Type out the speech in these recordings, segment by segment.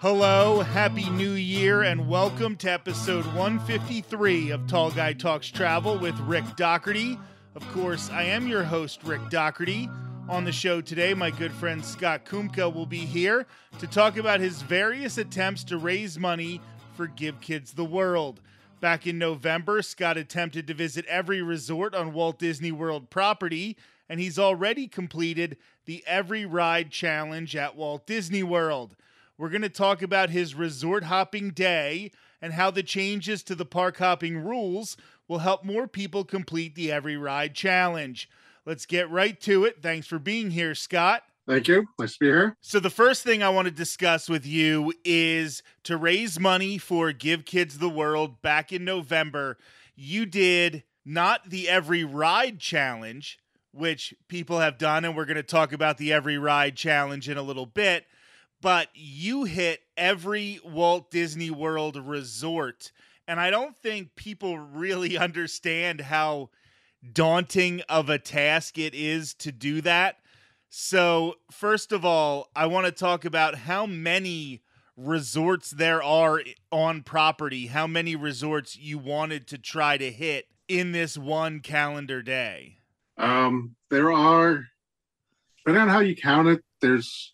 Hello, Happy New Year, and welcome to episode 153 of Tall Guy Talks Travel with Rick Doherty. Of course, I am your host, Rick Doherty. On the show today, my good friend Scott Kumka will be here to talk about his various attempts to raise money for Give Kids the World. Back in November, Scott attempted to visit every resort on Walt Disney World property, and he's already completed the Every Ride Challenge at Walt Disney World. We're going to talk about his resort hopping day and how the changes to the park hopping rules will help more people complete the Every Ride Challenge. Let's get right to it. Thanks for being here, Scott. Thank you. Nice to be here. So, the first thing I want to discuss with you is to raise money for Give Kids the World back in November. You did not the Every Ride Challenge, which people have done, and we're going to talk about the Every Ride Challenge in a little bit, but you hit every Walt Disney World resort. And I don't think people really understand how daunting of a task it is to do that so, first of all, I want to talk about how many resorts there are on property, how many resorts you wanted to try to hit in this one calendar day. Um, there are, depending on how you count it, there's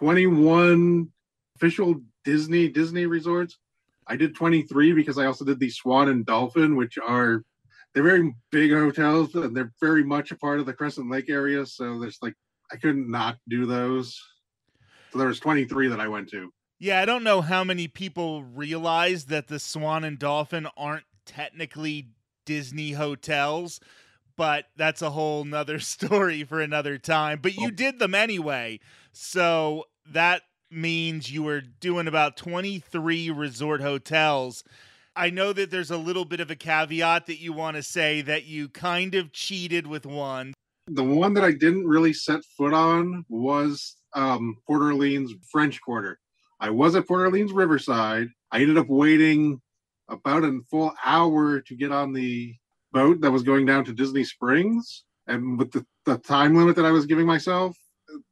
21 official Disney Disney resorts. I did 23 because I also did the Swan and Dolphin, which are they're very big hotels and they're very much a part of the Crescent Lake area. So there's like I couldn't not do those. So there was 23 that I went to. Yeah, I don't know how many people realize that the Swan and Dolphin aren't technically Disney hotels, but that's a whole nother story for another time. But you oh. did them anyway. So that means you were doing about 23 resort hotels I know that there's a little bit of a caveat that you want to say that you kind of cheated with one. The one that I didn't really set foot on was um, Port Orleans French Quarter. I was at Port Orleans Riverside. I ended up waiting about a full hour to get on the boat that was going down to Disney Springs. And with the, the time limit that I was giving myself,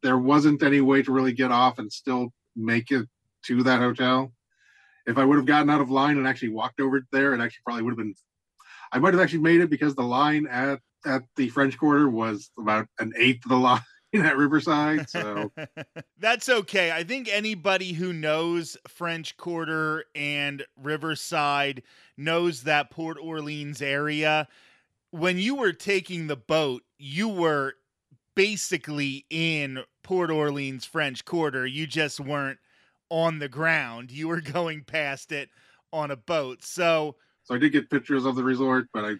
there wasn't any way to really get off and still make it to that hotel if I would have gotten out of line and actually walked over there, it actually probably would have been. I might have actually made it because the line at at the French Quarter was about an eighth of the line at Riverside. So that's okay. I think anybody who knows French Quarter and Riverside knows that Port Orleans area. When you were taking the boat, you were basically in Port Orleans French Quarter. You just weren't on the ground. You were going past it on a boat. So So I did get pictures of the resort, but I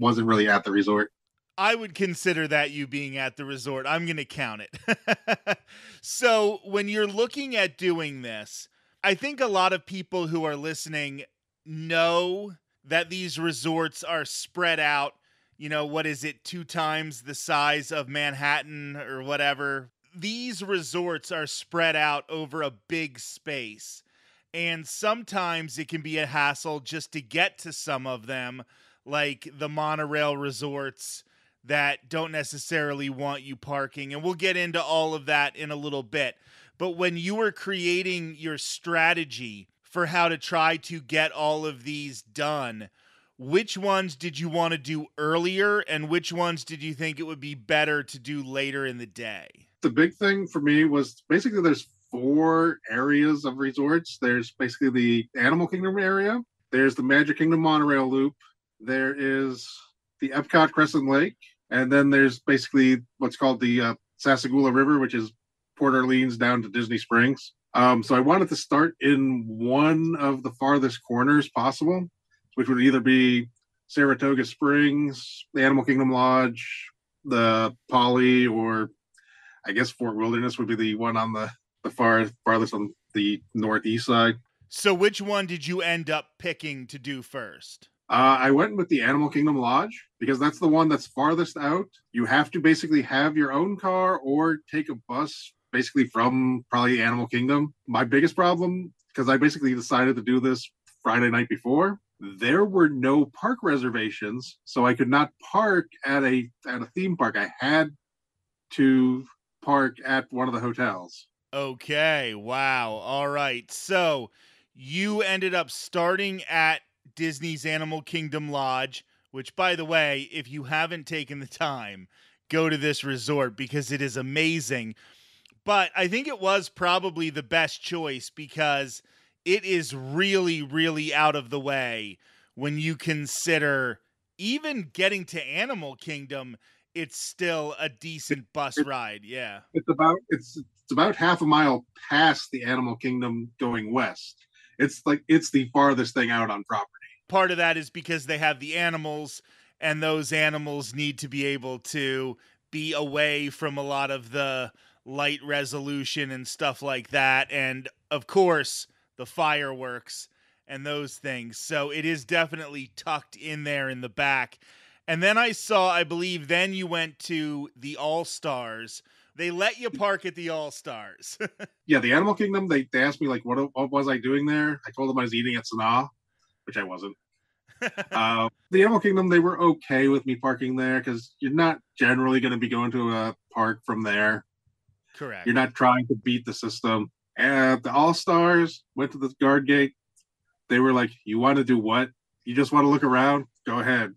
wasn't really at the resort. I would consider that you being at the resort. I'm going to count it. so, when you're looking at doing this, I think a lot of people who are listening know that these resorts are spread out. You know, what is it, two times the size of Manhattan or whatever, these resorts are spread out over a big space. And sometimes it can be a hassle just to get to some of them, like the monorail resorts that don't necessarily want you parking. And we'll get into all of that in a little bit. But when you were creating your strategy for how to try to get all of these done, which ones did you want to do earlier and which ones did you think it would be better to do later in the day? the big thing for me was basically there's four areas of resorts. There's basically the Animal Kingdom area. There's the Magic Kingdom monorail loop. There is the Epcot Crescent Lake, and then there's basically what's called the uh, Sassagoula River, which is Port Orleans down to Disney Springs. Um, so I wanted to start in one of the farthest corners possible, which would either be Saratoga Springs, the Animal Kingdom Lodge, the Poly, or I guess Fort Wilderness would be the one on the the far farthest on the northeast side. So, which one did you end up picking to do first? Uh, I went with the Animal Kingdom Lodge because that's the one that's farthest out. You have to basically have your own car or take a bus, basically from probably Animal Kingdom. My biggest problem, because I basically decided to do this Friday night before, there were no park reservations, so I could not park at a at a theme park. I had to park at one of the hotels. Okay. Wow. All right. So you ended up starting at Disney's Animal Kingdom Lodge, which, by the way, if you haven't taken the time, go to this resort because it is amazing. But I think it was probably the best choice because it is really, really out of the way when you consider even getting to Animal Kingdom. It's still a decent bus it, ride. Yeah, it's about it's it's about half a mile past the Animal Kingdom going west. It's like it's the farthest thing out on property. Part of that is because they have the animals, and those animals need to be able to be away from a lot of the light resolution and stuff like that. And of course, the fireworks and those things. So it is definitely tucked in there in the back. And then I saw, I believe, then you went to the All Stars. They let you park at the All Stars. yeah, the Animal Kingdom. They, they asked me like, what what was I doing there? I told them I was eating at Sanaa, which I wasn't. uh, the Animal Kingdom, they were okay with me parking there because you're not generally going to be going to a park from there. Correct. You're not trying to beat the system. And the All Stars went to the guard gate. They were like, "You want to do what? You just want to look around? Go ahead."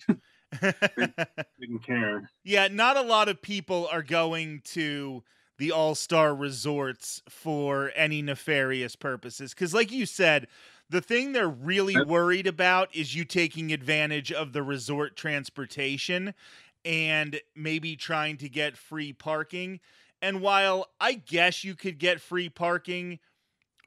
they didn't care. Yeah, not a lot of people are going to the All Star resorts for any nefarious purposes. Because, like you said, the thing they're really worried about is you taking advantage of the resort transportation and maybe trying to get free parking. And while I guess you could get free parking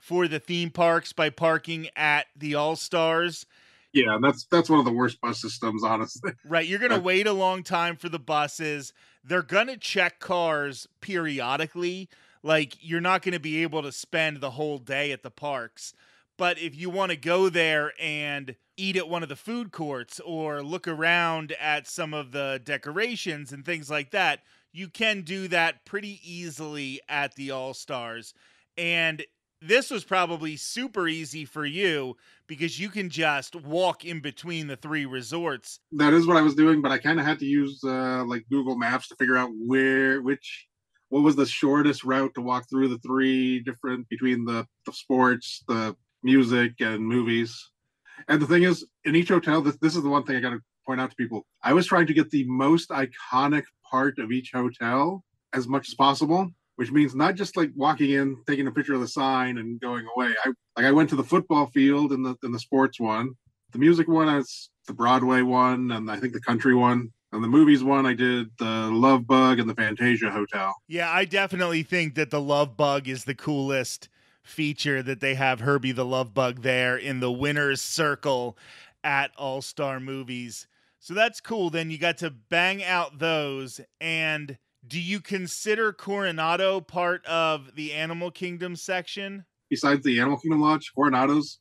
for the theme parks by parking at the All Stars, yeah, that's that's one of the worst bus systems, honestly. Right, you're gonna wait a long time for the buses. They're gonna check cars periodically. Like you're not gonna be able to spend the whole day at the parks. But if you want to go there and eat at one of the food courts or look around at some of the decorations and things like that, you can do that pretty easily at the All Stars. And this was probably super easy for you because you can just walk in between the three resorts. That is what I was doing, but I kind of had to use uh, like Google Maps to figure out where which what was the shortest route to walk through the three different between the, the sports, the music, and movies. And the thing is, in each hotel, this, this is the one thing I got to point out to people. I was trying to get the most iconic part of each hotel as much as possible which means not just like walking in, taking a picture of the sign and going away. I like I went to the football field and the in the sports one, the music one, is the Broadway one, and I think the country one. And the movies one, I did the Love Bug and the Fantasia Hotel. Yeah, I definitely think that the Love Bug is the coolest feature that they have Herbie the Love Bug there in the winner's circle at All Star Movies. So that's cool. Then you got to bang out those and do you consider Coronado part of the Animal Kingdom section? Besides the Animal Kingdom Lodge, Coronado's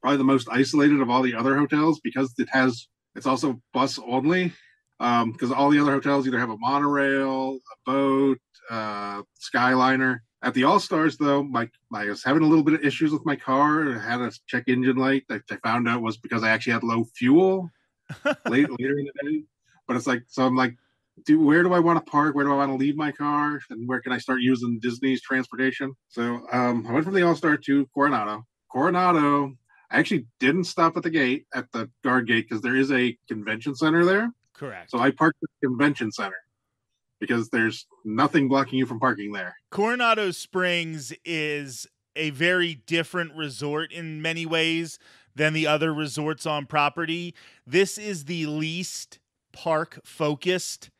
probably the most isolated of all the other hotels because it has it's also bus only. Because um, all the other hotels either have a monorail, a boat, uh, Skyliner. At the All Stars, though, my, I was having a little bit of issues with my car. I had a check engine light that I found out was because I actually had low fuel late, later in the day. But it's like, so I'm like, do where do I want to park? Where do I want to leave my car? And where can I start using Disney's transportation? So um, I went from the All Star to Coronado. Coronado, I actually didn't stop at the gate at the guard gate because there is a convention center there. Correct. So I parked at the convention center because there's nothing blocking you from parking there. Coronado Springs is a very different resort in many ways than the other resorts on property. This is the least park focused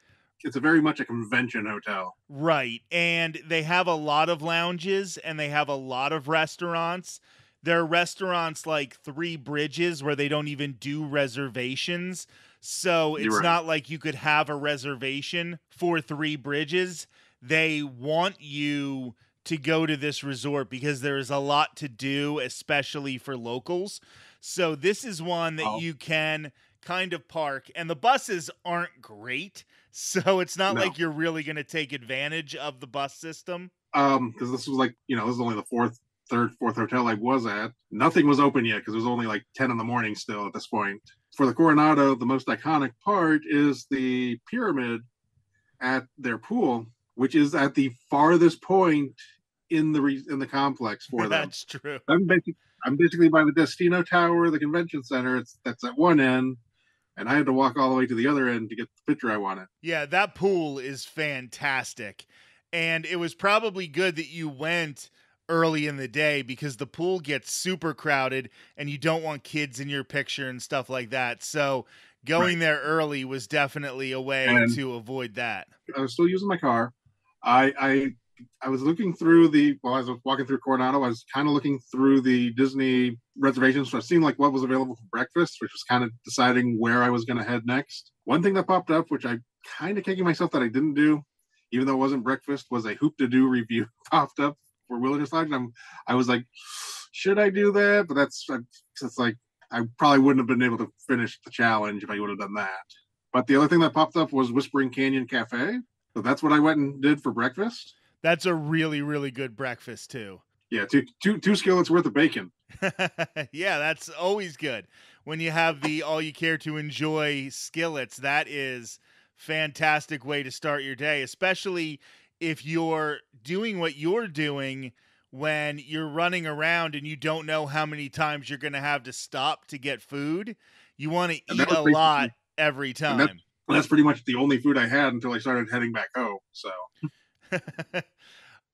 it's a very much a convention hotel. Right. And they have a lot of lounges and they have a lot of restaurants. There are restaurants like Three Bridges where they don't even do reservations. So it's right. not like you could have a reservation for Three Bridges. They want you to go to this resort because there is a lot to do, especially for locals. So this is one that oh. you can kind of park, and the buses aren't great. So it's not no. like you're really going to take advantage of the bus system. Um, because this was like you know this is only the fourth, third, fourth hotel I was at. Nothing was open yet because it was only like ten in the morning still at this point. For the Coronado, the most iconic part is the pyramid at their pool, which is at the farthest point in the re- in the complex for them. That's true. I'm basically I'm basically by the Destino Tower, the convention center. It's that's at one end, and I had to walk all the way to the other end to get the picture I wanted. Yeah, that pool is fantastic. And it was probably good that you went early in the day because the pool gets super crowded and you don't want kids in your picture and stuff like that. So going right. there early was definitely a way and to avoid that. I was still using my car. I I I was looking through the while I was walking through Coronado, I was kind of looking through the Disney reservations. So it seemed like what was available for breakfast, which was kind of deciding where I was going to head next. One thing that popped up, which I kind of kicking myself that I didn't do, even though it wasn't breakfast, was a Hoop-Dee-Doo Revue popped up for Wilderness Lodge. I'm, I was like, should I do that? But that's uh, it's like I probably wouldn't have been able to finish the challenge if I would have done that. But the other thing that popped up was Whispering Canyon Cafe. So that's what I went and did for breakfast. That's a really, really good breakfast too. Yeah, two two two skillets worth of bacon. yeah, that's always good. When you have the all you care to enjoy skillets, that is fantastic way to start your day, especially if you're doing what you're doing when you're running around and you don't know how many times you're going to have to stop to get food. You want to eat a lot every time. That's, that's pretty much the only food I had until I started heading back home. So.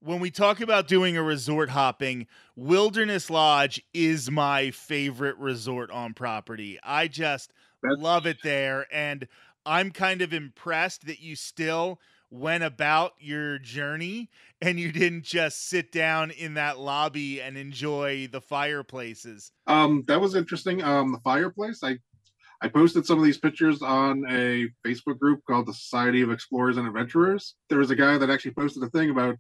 when we talk about doing a resort hopping, Wilderness Lodge is my favorite resort on property. I just That's... love it there. And I'm kind of impressed that you still went about your journey and you didn't just sit down in that lobby and enjoy the fireplaces. Um, that was interesting. Um, the fireplace, I I posted some of these pictures on a Facebook group called the Society of Explorers and Adventurers. There was a guy that actually posted a thing about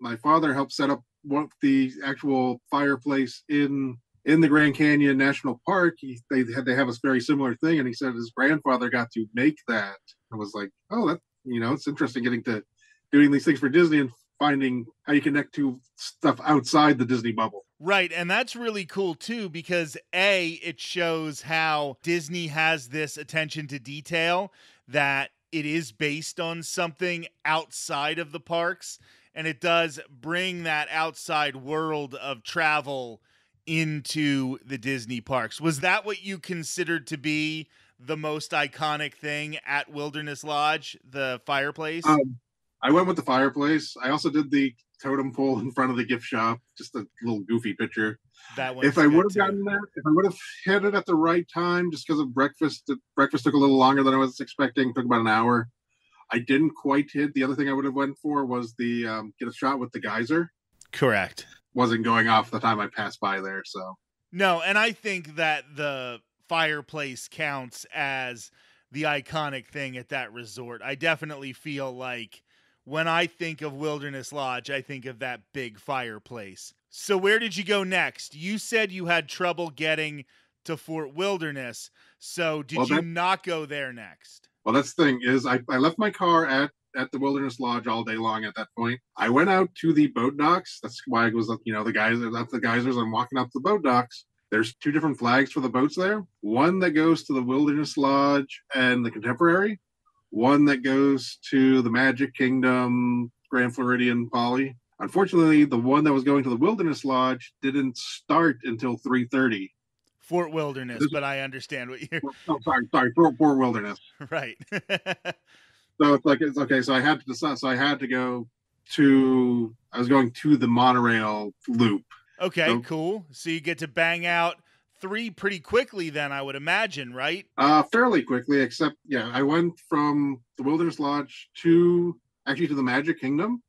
my father helped set up what the actual fireplace in in the Grand Canyon National Park. He, they had they have a very similar thing, and he said his grandfather got to make that. I was like, oh, that you know, it's interesting getting to doing these things for Disney and finding how you connect to stuff outside the Disney bubble. Right. And that's really cool too, because A, it shows how Disney has this attention to detail that it is based on something outside of the parks. And it does bring that outside world of travel into the Disney parks. Was that what you considered to be the most iconic thing at Wilderness Lodge, the fireplace? Um, I went with the fireplace. I also did the totem pole in front of the gift shop, just a little goofy picture. That one. If I would have gotten that, if I would have hit it at the right time, just because of breakfast, breakfast took a little longer than I was expecting. Took about an hour. I didn't quite hit. The other thing I would have went for was the um, get a shot with the geyser. Correct. Wasn't going off the time I passed by there, so. No, and I think that the fireplace counts as the iconic thing at that resort. I definitely feel like when I think of Wilderness Lodge, I think of that big fireplace. So, where did you go next? You said you had trouble getting to Fort Wilderness. So, did well, you not go there next? Well, that's the thing is, I, I left my car at at the Wilderness Lodge all day long. At that point, I went out to the boat docks. That's why I was, you know, the guys at the geysers. I'm walking up the boat docks, there's two different flags for the boats there. One that goes to the Wilderness Lodge and the Contemporary. One that goes to the Magic Kingdom, Grand Floridian, Poly. Unfortunately, the one that was going to the Wilderness Lodge didn't start until 3:30. Fort Wilderness, but I understand what you're. Oh, sorry, sorry, Fort, Fort Wilderness. Right. so it's like it's okay. So I had to decide. So I had to go to. I was going to the monorail loop Okay, so, cool. So you get to bang out three pretty quickly, then I would imagine, right? Uh, fairly quickly, except yeah, I went from the Wilderness Lodge to actually to the Magic Kingdom.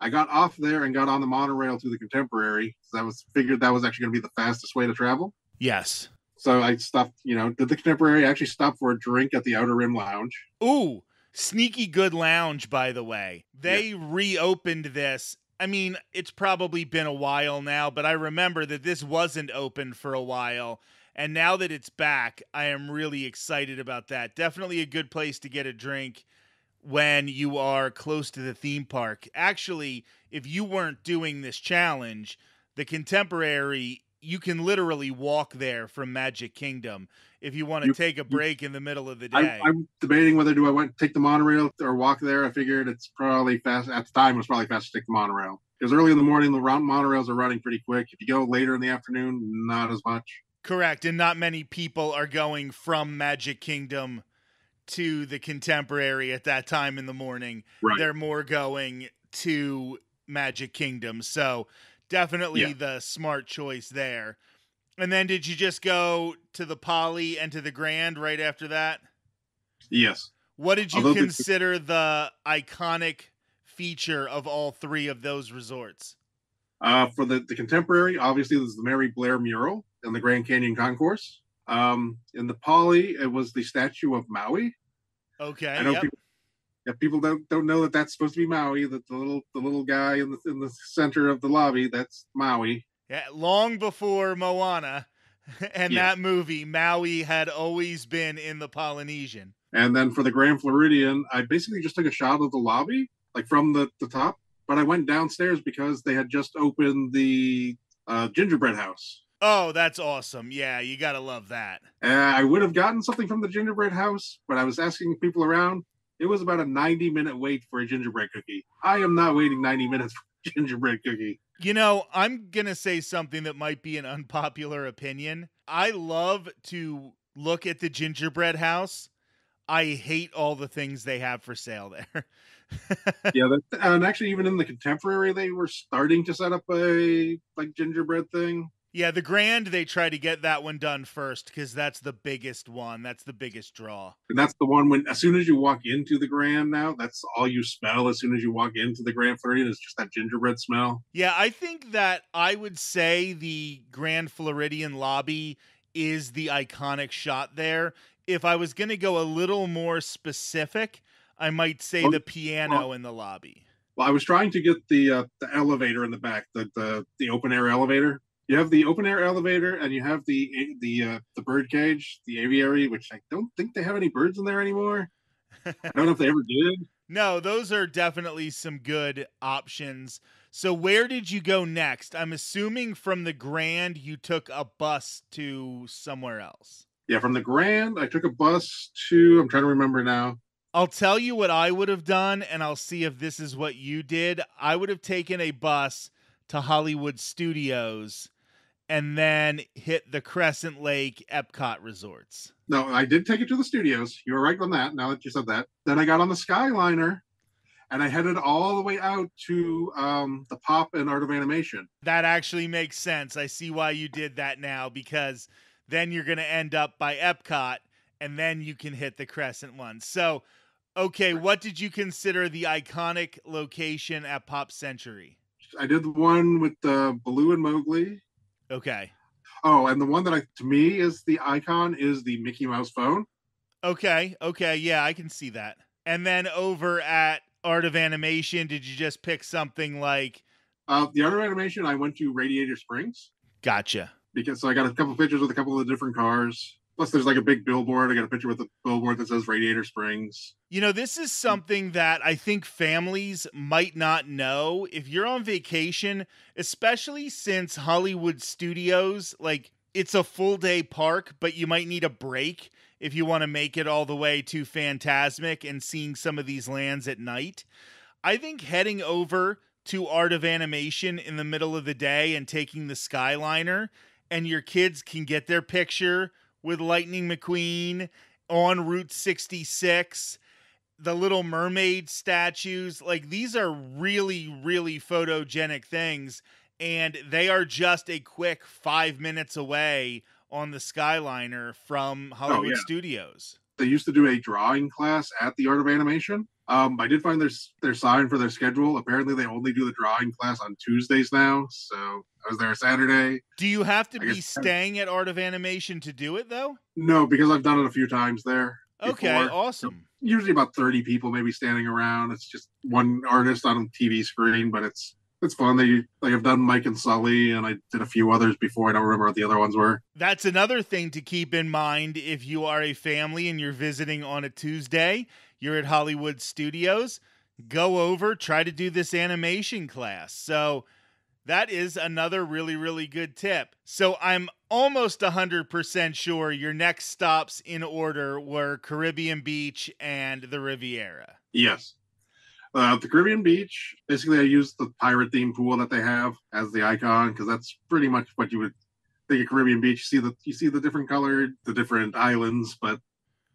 I got off there and got on the monorail to the Contemporary. So that was figured that was actually going to be the fastest way to travel. Yes. So I stopped, you know, did the Contemporary actually stop for a drink at the Outer Rim Lounge. Ooh, sneaky good lounge, by the way. They yeah. reopened this I mean, it's probably been a while now, but I remember that this wasn't open for a while. And now that it's back, I am really excited about that. Definitely a good place to get a drink when you are close to the theme park. Actually, if you weren't doing this challenge, the contemporary, you can literally walk there from Magic Kingdom if you want to take a break in the middle of the day. I, am debating whether do I want to take the monorail or walk there. I figured it's probably fast at the time. It was probably fast to take the monorail. because early in the morning the monorails are running pretty quick. If you go later in the afternoon, not as much. Correct, and not many people are going from Magic Kingdom to the contemporary at that time in the morning. Right. They're more going to Magic Kingdom. So definitely Yeah. the smart choice there. And then did you just go to the Poly and to the Grand right after that? Yes. What did you Although the- consider the iconic feature of all three of those resorts? Uh, for the, the contemporary, obviously, there's the Mary Blair mural in the Grand Canyon Concourse. Um, in the Poly, it was the statue of Maui. Okay. I know yep. people, yeah, people don't don't know that that's supposed to be Maui. That the little the little guy in the in the center of the lobby that's Maui. Yeah, long before Moana and Yeah. that movie, Maui had always been in the Polynesian. And then for the Grand Floridian, I basically just took a shot of the lobby, like from the the top. But I went downstairs because they had just opened the uh, gingerbread house. Oh, that's awesome. Yeah, you got to love that. Uh, I would have gotten something from the gingerbread house, but I was asking people around. It was about a 90 minute wait for a gingerbread cookie. I am not waiting 90 minutes for a gingerbread cookie. You know, I'm going to say something that might be an unpopular opinion. I love to look at the gingerbread house. I hate all the things they have for sale there. yeah, that, and actually, even in the contemporary, they were starting to set up a like gingerbread thing. Yeah, the Grand, they try to get that one done first because that's the biggest one. That's the biggest draw. And that's the one when, as soon as you walk into the Grand now, that's all you smell as soon as you walk into the Grand Floridian is just that gingerbread smell. Yeah, I think that I would say the Grand Floridian lobby is the iconic shot there. If I was going to go a little more specific, I might say Well, the piano in the lobby. Well, I was trying to get the uh, the elevator in the back, the, the the open air elevator. You have the open air elevator, and you have the the uh, the bird cage, the aviary, which I don't think they have any birds in there anymore. I don't know if they ever did. No, those are definitely some good options. So, where did you go next? I'm assuming from the Grand you took a bus to somewhere else. Yeah, from the Grand, I took a bus to. I'm trying to remember now. I'll tell you what I would have done, and I'll see if this is what you did. I would have taken a bus to Hollywood Studios and then hit the Crescent Lake Epcot resorts. No, I did take it to the studios. You were right on that. Now that you said that, then I got on the Skyliner, and I headed all the way out to um, the Pop and Art of Animation. That actually makes sense. I see why you did that now because then you're going to end up by Epcot and then you can hit the Crescent one. So, okay, what did you consider the iconic location at Pop Century? I did the one with the Baloo and Mowgli. Okay. Oh, and the one that I to me is the icon is the Mickey Mouse phone. Okay, okay, yeah, I can see that. And then over at Art of Animation, did you just pick something like Uh, the Art of Animation, I went to Radiator Springs gotcha? because so I got a couple pictures with a couple of the different cars. Plus, there's like a big billboard. I got a picture with a billboard that says Radiator Springs. You know, this is something that I think families might not know. If you're on vacation, especially since Hollywood Studios, like it's a full day park, but you might need a break if you want to make it all the way to Fantasmic and seeing some of these lands at night. I think heading over to Art of Animation in the middle of the day and taking the Skyliner, and your kids can get their picture with Lightning McQueen on Route 66, the Little Mermaid statues. Like, these are really, really photogenic things, and they are just a quick five minutes away on the Skyliner from oh, Hollywood yeah. Studios. They used to do a drawing class at the Art of Animation. Um, I did find their their sign for their schedule. Apparently, they only do the drawing class on Tuesdays now. So I was there Saturday. Do you have to I be staying at Art of Animation to do it, though? No, because I've done it a few times there. Okay, before. awesome. Usually about thirty people maybe standing around. It's just one artist on a TV screen, but it's it's fun. They like I've done Mike and Sully, and I did a few others before. I don't remember what the other ones were. That's another thing to keep in mind if you are a family and you're visiting on a Tuesday, you're at Hollywood Studios, go over, try to do this animation class. So that is another really, really good tip. So I'm almost 100% sure your next stops in order were Caribbean Beach and the Riviera. Yes. Uh, the Caribbean Beach, basically, I used the pirate theme pool that they have as the icon because that's pretty much what you would think of Caribbean Beach. You see the you see the different colored, the different islands, but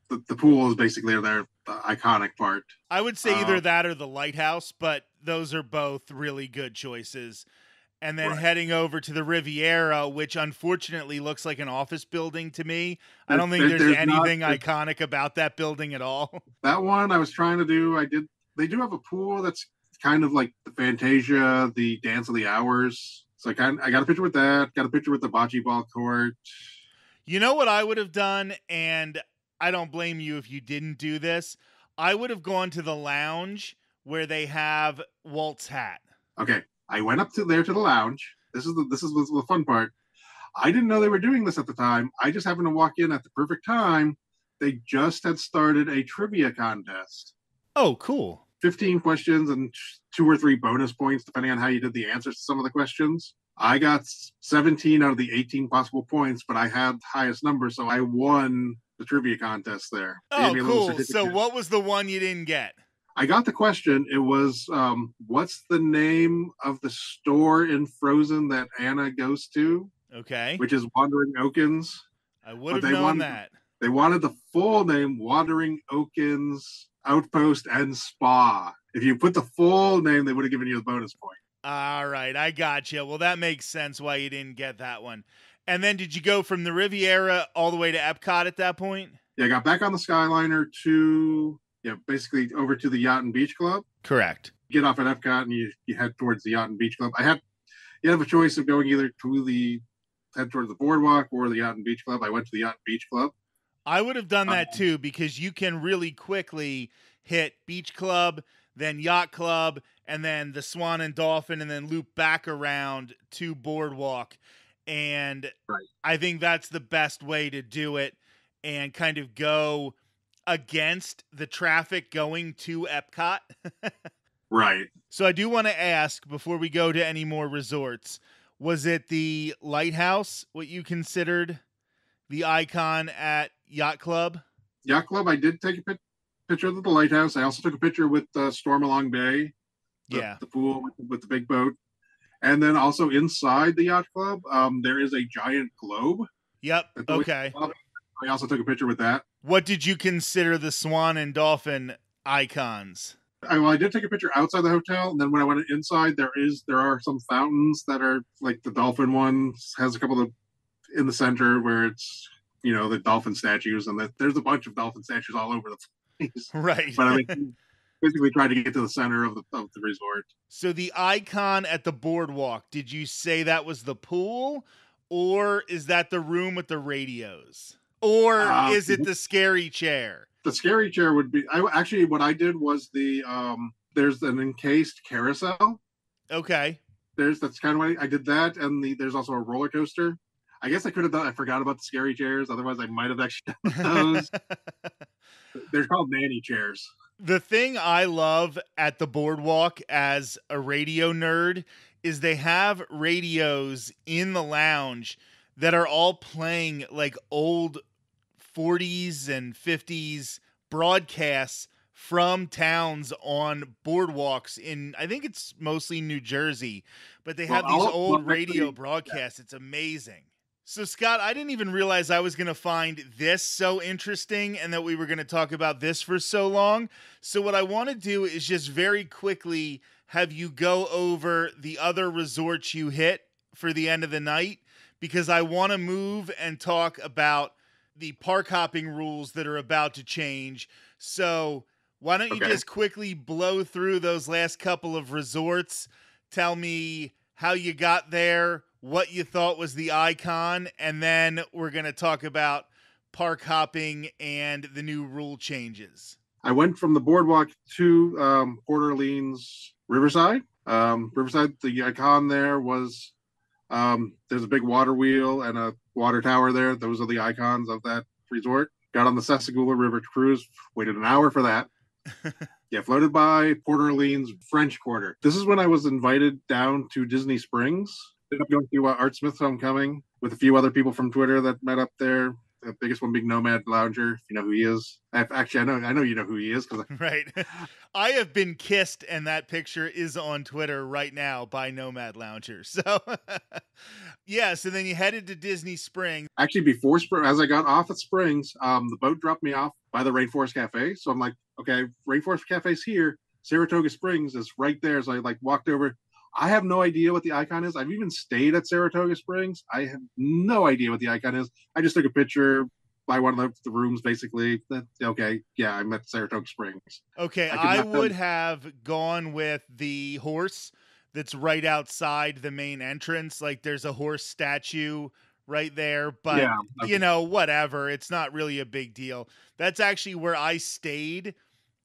the, the pool is basically their the iconic part. I would say either Uh, that or the lighthouse, but those are both really good choices. And then Right. heading over to the Riviera, which unfortunately looks like an office building to me. I don't think there- there's, there's anything there's- iconic about that building at all. That one I was trying to do. I did. They do have a pool that's kind of like the Fantasia, the Dance of the Hours. So I kind I got a picture with that. Got a picture with the bocce ball court. You know what I would have done, and I don't blame you if you didn't do this. I would have gone to the lounge where they have Walt's hat. Okay, I went up to there to the lounge. This is the this is the, the fun part. I didn't know they were doing this at the time. I just happened to walk in at the perfect time. They just had started a trivia contest. Oh, cool. 15 questions and two or three bonus points, depending on how you did the answers to some of the questions. I got 17 out of the 18 possible points, but I had the highest number, so I won the trivia contest there. Oh, a cool. So, what was the one you didn't get? I got the question. It was, um, what's the name of the store in Frozen that Anna goes to, Okay. which is Wandering Oakens? I would have they known won- that. They wanted the full name, Wandering Oakens Outpost and Spa. If you put the full name, they would have given you the bonus point. All right, I got you. Well, that makes sense why you didn't get that one. And then did you go from the Riviera all the way to Epcot at that point? Yeah, I got back on the Skyliner to yeah, basically over to the Yacht and Beach Club. Correct. Get off at Epcot and you, you head towards the Yacht and Beach Club. I had you have a choice of going either to the head towards the boardwalk or the Yacht and Beach Club. I went to the Yacht and Beach Club. I would have done that Um, too because you can really quickly hit Beach Club, then Yacht Club, and then the Swan and Dolphin, and then loop back around to Boardwalk. And Right. I think that's the best way to do it and kind of go against the traffic going to Epcot. Right. So I do want to ask before we go to any more resorts, was it the lighthouse what you considered the icon at Yacht Club? Yacht Club, I did take a pic- picture of the lighthouse. I also took a picture with uh, Stormalong Bay. the, Yeah. the pool with, with the big boat. And then also inside the yacht club, um, there is a giant globe. Yep. Okay. I also took a picture with that. What did you consider the swan and dolphin icons? I, well, I did take a picture outside the hotel, and then when I went inside, there is there are some fountains that are like the dolphin one has a couple of in the center where it's you know the dolphin statues, and that there's a bunch of dolphin statues all over the place. Right. But I mean, basically trying to get to the center of the of the resort. so the icon at the boardwalk, did you say that was the pool or is that the room with the radios? Or Uh, is it the scary chair? the scary chair would be i actually what i did was the um there's an encased carousel Okay. there's that's kind of what I, I did that and the there's also a roller coaster i guess i could have done i forgot about the scary chairs otherwise i might have actually done those they're called nanny chairs The thing I love at the boardwalk as a radio nerd is they have radios in the lounge that are all playing like old 40s and 50s broadcasts from towns on boardwalks in I think it's mostly New Jersey, but they have Well, these I'll- old well, radio broadcasts. It's amazing. So Scott, I didn't even realize I was going to find this so interesting and that we were going to talk about this for so long. So what I want to do is just very quickly have you go over the other resorts you hit for the end of the night because I want to move and talk about the park hopping rules that are about to change. So why don't you Okay. just quickly blow through those last couple of resorts? Tell me how you got there, what you thought was the icon, and then we're going to talk about park hopping and the new rule changes. i went from the boardwalk to um port orleans riverside um riverside the icon there was um there's a big water wheel and a water tower there those are the icons of that resort got on the Sassagoula River cruise, waited an hour for that. yeah, floated by Port Orleans French Quarter. This is when I was invited down to Disney Springs. Ended up going to uh, Art Smith's homecoming with a few other people from Twitter that met up there. The biggest one being Nomad Lounger. If you know who he is, i actually, I know I know you know who he is because right. I have been kissed, and that picture is on Twitter right now by Nomad Lounger. So, yeah. So then you headed to Disney Springs. Actually, before Spring, as I got off at Springs, um, the boat dropped me off by the Rainforest Cafe. So I'm like, okay, Rainforest Cafe's here. Saratoga Springs is right there. So I like walked over. I have no idea what the icon is. I've even stayed at Saratoga Springs. I have no idea what the icon is. I just took a picture by one of the, rooms, basically. okay, yeah, I'm at Saratoga Springs. Okay, I, I would have gone with the horse that's right outside the main entrance. Like there's a horse statue right there, but yeah, okay. you know, whatever. It's not really a big deal. That's actually where I stayed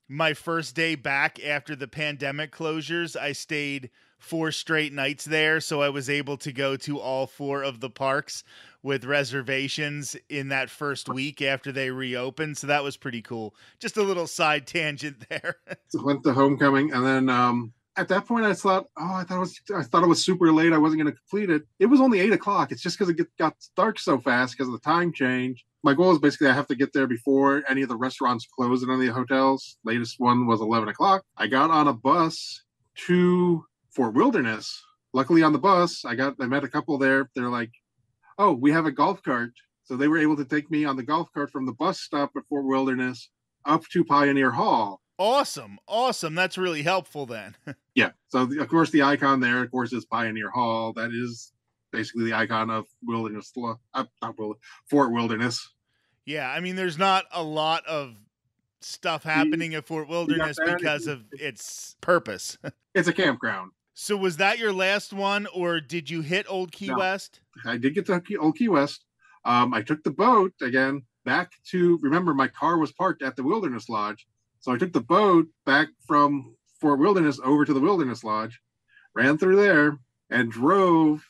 my first day back after the pandemic closures. I stayed four straight nights there, so I was able to go to all four of the parks with reservations in that first week after they reopened. So that was pretty cool. Just a little side tangent there. went to homecoming and then um at that point I thought, oh, I thought it was I thought it was super late. I wasn't gonna complete it. It was only eight o'clock. It's just because it got dark so fast because of the time change. My goal is basically I have to get there before any of the restaurants close in any of the hotels. Latest one was eleven o'clock. I got on a bus to Fort Wilderness. Luckily on the bus, I got I met a couple there. They're like, oh, we have a golf cart. So they were able to take me on the golf cart from the bus stop at Fort Wilderness up to Pioneer Hall. Awesome. Awesome. That's really helpful then. yeah. So, the, of course, the icon there, of course, is Pioneer Hall. That is basically the icon of Wilderness, uh, not Wilderness, Fort Wilderness. Yeah. I mean, there's not a lot of stuff happening at Fort Wilderness because of its purpose. it's a campground. So was that your last one, or did you hit Old Key no, West? I did get to Old Key West. Um, I took the boat again back to. Remember, my car was parked at the Wilderness Lodge, so I took the boat back from Fort Wilderness over to the Wilderness Lodge, ran through there, and drove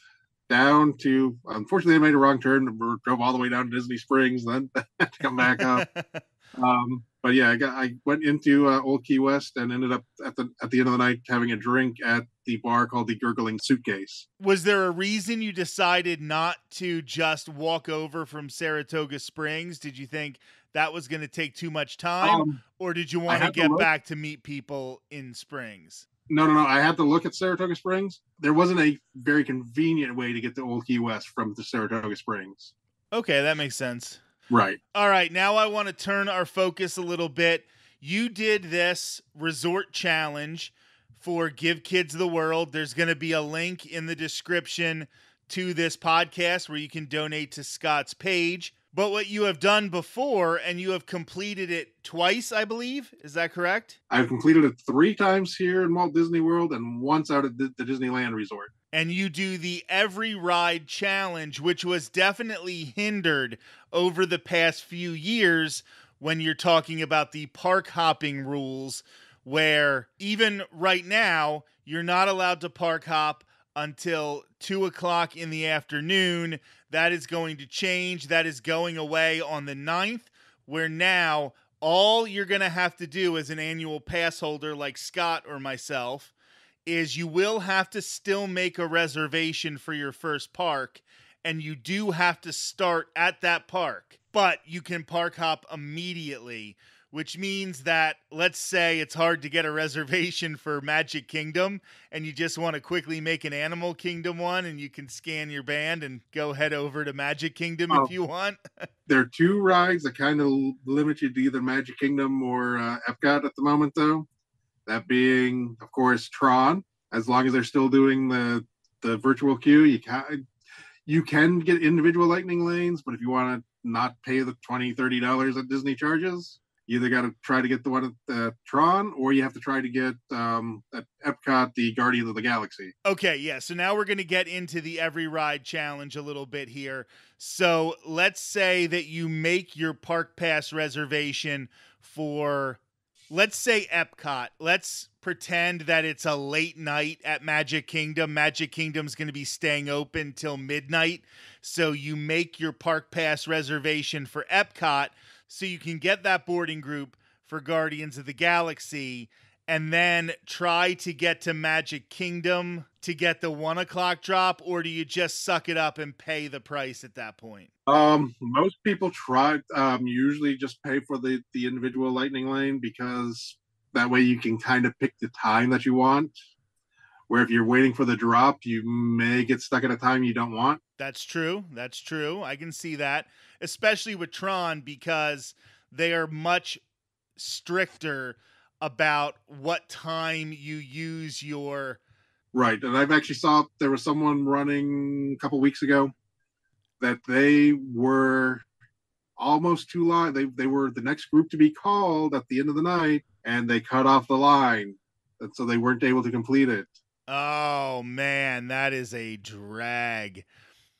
down to. Unfortunately, I made a wrong turn. Drove all the way down to Disney Springs, then had to come back up. um, but yeah, I got I went into uh, Old Key West and ended up at the at the end of the night having a drink at the bar called the Gurgling Suitcase. Was there a reason you decided not to just walk over from Saratoga Springs? Did you think that was going to take too much time, um, or did you want to get back to meet people in Springs? No, no, no. I had to look at Saratoga Springs. There wasn't a very convenient way to get to Old Key West from the Saratoga Springs. Okay, that makes sense. Right. All right. Now I want to turn our focus a little bit. You did this resort challenge for Give Kids the World. There's going to be a link in the description to this podcast where you can donate to Scott's page. But what you have done before, and you have completed it twice, I believe. Is that correct? I've completed it three times here in Walt Disney World and once out at the, the Disneyland Resort and you do the every ride challenge, which was definitely hindered over the past few years when you're talking about the park hopping rules, where even right now, you're not allowed to park hop until two o'clock in the afternoon. That is going to change. That is going away on the 9th, where now all you're going to have to do as an annual pass holder like Scott or myself is you will have to still make a reservation for your first park and you do have to start at that park but you can park hop immediately which means that let's say it's hard to get a reservation for Magic Kingdom and you just want to quickly make an Animal Kingdom one and you can scan your band and go head over to Magic Kingdom oh, if you want. there are two rides that kind of limit you to either Magic Kingdom or uh, Epcot at the moment though. That being, of course, Tron. As long as they're still doing the the virtual queue, you can you can get individual lightning lanes, but if you want to not pay the 20 30 dollars that disney charges you either got to try to get the one at the tron or you have to try to get um, at epcot the guardians of the galaxy okay yeah so now we're going to get into the every ride challenge a little bit here so let's say that you make your park pass reservation for let's say Epcot. Let's pretend that it's a late night at Magic Kingdom. Magic Kingdom's going to be staying open till midnight. So you make your park pass reservation for Epcot so you can get that boarding group for Guardians of the Galaxy. And then try to get to Magic Kingdom to get the one o'clock drop, or do you just suck it up and pay the price at that point? Um, most people try um usually just pay for the the individual lightning lane because that way you can kind of pick the time that you want. Where if you're waiting for the drop, you may get stuck at a time you don't want. That's true. That's true. I can see that, especially with Tron because they are much stricter about what time you use your Right, and I've actually saw there was someone running a couple weeks ago that they were almost too long. They they were the next group to be called at the end of the night, and they cut off the line, and so they weren't able to complete it. Oh man, that is a drag.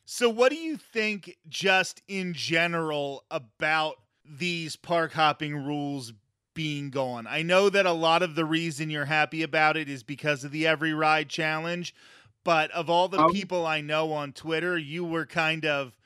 So what do you think just in general about these park hopping rules being gone? I know that a lot of the reason you're happy about it is because of the every ride challenge, but of all the Um, people I know on Twitter, you were kind of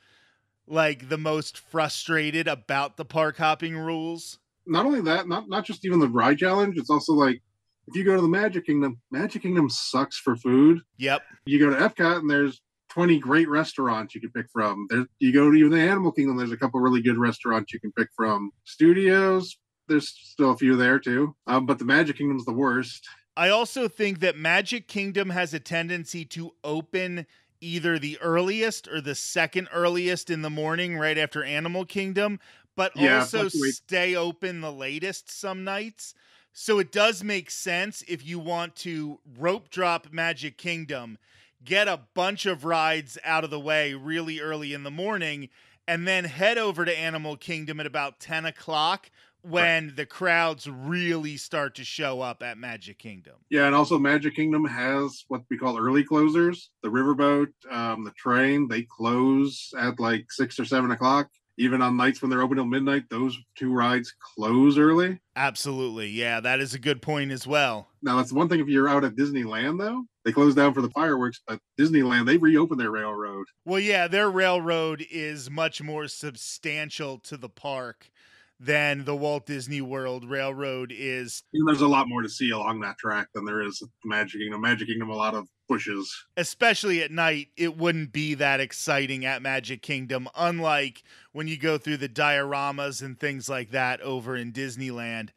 like the most frustrated about the park hopping rules. Not only that, not not just even the ride challenge. It's also like if you go to the Magic Kingdom, Magic Kingdom sucks for food. Yep. You go to Epcot, and there's 20 great restaurants you can pick from. There, you go to even the Animal Kingdom, there's a couple really good restaurants you can pick from. Studios, there's still a few there too, um, but the Magic Kingdom's the worst. I also think that Magic Kingdom has a tendency to open either the earliest or the second earliest in the morning right after Animal Kingdom, but Yeah, also stay open the latest some nights. So it does make sense if you want to rope drop Magic Kingdom, get a bunch of rides out of the way really early in the morning, and then head over to Animal Kingdom at about 10 o'clock when the crowds really start to show up at Magic Kingdom. Yeah, and also Magic Kingdom has what we call early closers. The riverboat, um, the train, they close at like six or seven o'clock. Even on nights when they're open till midnight, those two rides close early. Absolutely. Yeah, that is a good point as well. Now that's one thing if you're out at Disneyland though. They close down for the fireworks, but Disneyland, they reopen their railroad. Well, yeah, their railroad is much more substantial to the park than the Walt Disney World Railroad is, And there's a lot more to see along that track than there is at Magic Kingdom. Magic Kingdom, a lot of bushes. especially at night. It wouldn't be that exciting at Magic Kingdom, unlike when you go through the dioramas and things like that over in Disneyland.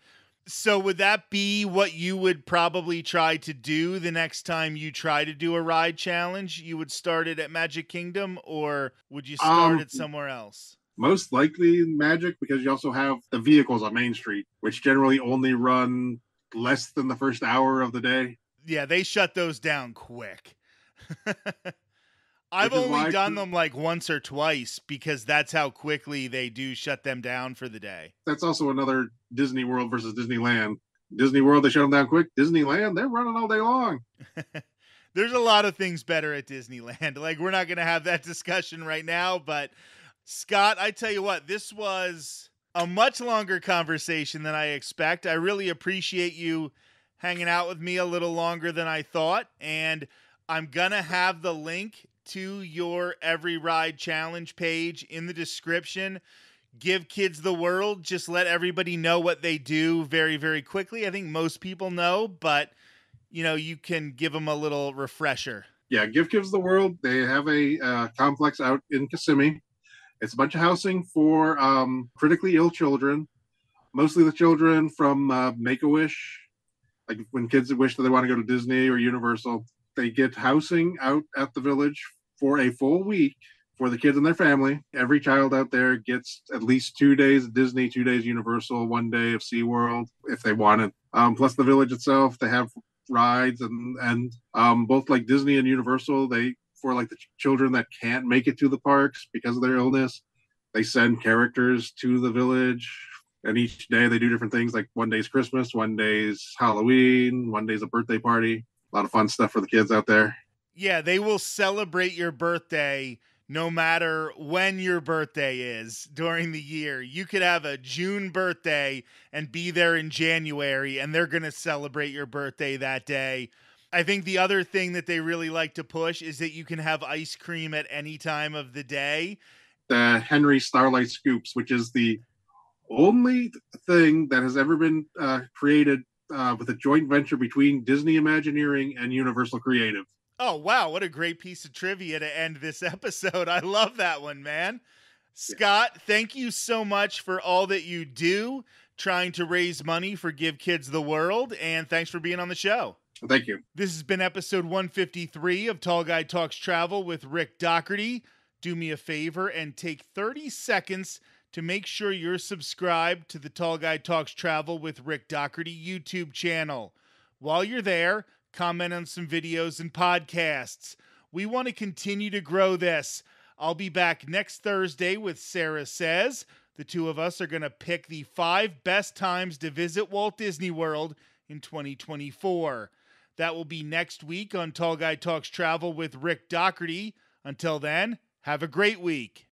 So, would that be what you would probably try to do the next time you try to do a ride challenge? You would start it at Magic Kingdom, or would you start Um, it somewhere else? Most likely Magic because you also have the vehicles on Main Street, which generally only run less than the first hour of the day. Yeah, they shut those down quick. I've only done them like once or twice because that's how quickly they do shut them down for the day. That's also another Disney World versus Disneyland. Disney World, they shut them down quick. Disneyland, they're running all day long. There's a lot of things better at Disneyland. Like we're not going to have that discussion right now, but Scott, I tell you what, this was a much longer conversation than I expect. I really appreciate you hanging out with me a little longer than I thought, and I'm going to have the link to your Every Ride Challenge page in the description. Give kids the world, just let everybody know what they do very very quickly. I think most people know, but you know, you can give them a little refresher. Yeah, Give Kids the World, they have a uh, complex out in Kissimmee. It's a bunch of housing for um, critically ill children, mostly the children from uh, Make a Wish. Like when kids wish that they want to go to Disney or Universal, they get housing out at the village for a full week for the kids and their family. Every child out there gets at least two days of Disney, two days Universal, one day of SeaWorld if they want it. Um, plus the village itself, they have rides and and um, both like Disney and Universal, they for like the ch- children that can't make it to the parks because of their illness, they send characters to the village. And each day they do different things. Like one day's Christmas, one day's Halloween, one day's a birthday party. A lot of fun stuff for the kids out there. Yeah, they will celebrate your birthday no matter when your birthday is during the year. You could have a June birthday and be there in January, and they're going to celebrate your birthday that day. I think the other thing that they really like to push is that you can have ice cream at any time of the day. the Henry Starlight Scoops, which is the only thing that has ever been uh, created uh, with a joint venture between Disney Imagineering and Universal Creative. Oh, wow. What a great piece of trivia to end this episode. I love that one, man. Scott, thank you so much for all that you do trying to raise money for Give Kids the World. And thanks for being on the show. Thank you. This has been episode 153 of Tall Guy Talks Travel with Rick Doherty. Do me a favor and take 30 seconds to make sure you're subscribed to the Tall Guy Talks Travel with Rick Doherty YouTube channel. While you're there, comment on some videos and podcasts. We want to continue to grow this. I'll be back next Thursday with Sarah Says. The two of us are going to pick the five best times to visit Walt Disney World in 2024. That will be next week on Tall Guy Talks Travel with Rick Doherty. Until then, have a great week.